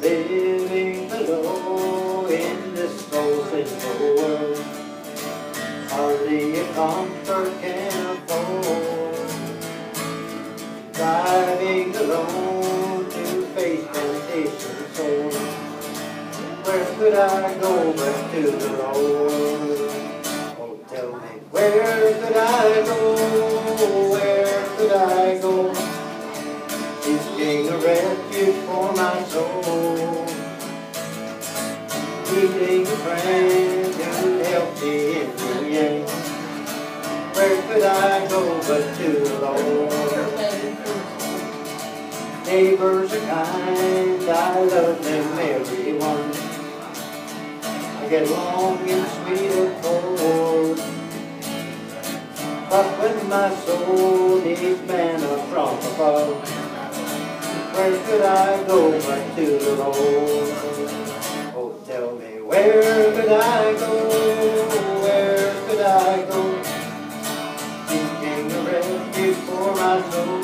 living below in this sinful world. Hardly a comfort can afford. Driving alone to face temptation sore. Where could I go but to the Lord? Oh, tell me, where could I go? Seeking a refuge for my soul. Needing a friend to help me in the end. Where could I go but to the Lord? Neighbors are kind, I love them everyone. I get along in sweet accord. But when my soul needs manna from above, where could I go but to the Lord? Oh, tell me, where could I go? Where could I go? Seeking a refuge for my soul.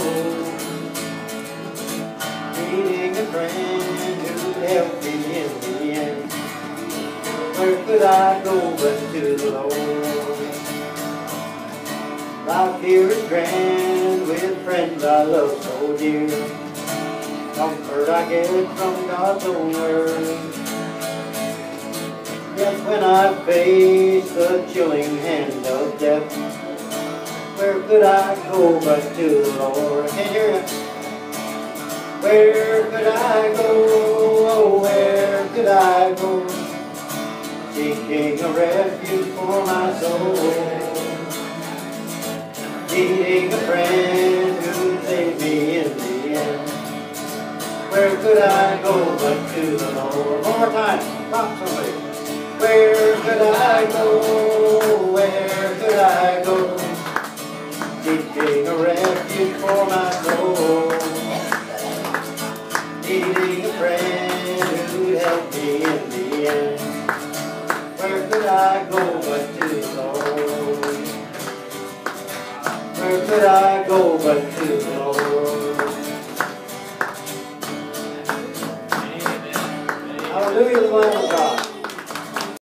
Needing a friend who'd help me in the end. Where could I go but to the Lord? Life here is grand with friends I love so dear. Comfort I get from God's own word. Yet when I face the chilling hand of death, where could I go but to the Lord? Hear you. Where could I go? Oh, where could I go? Seeking a refuge for my soul. Needing a friend could I go but to the Lord? One more time. Stop somebody. Where could I go? Where could I go? Seeking a refuge for my soul. Needing a friend who'd help me in the end. Where could I go but to the Lord? Where could I go but to the Lord? どういう思いですか？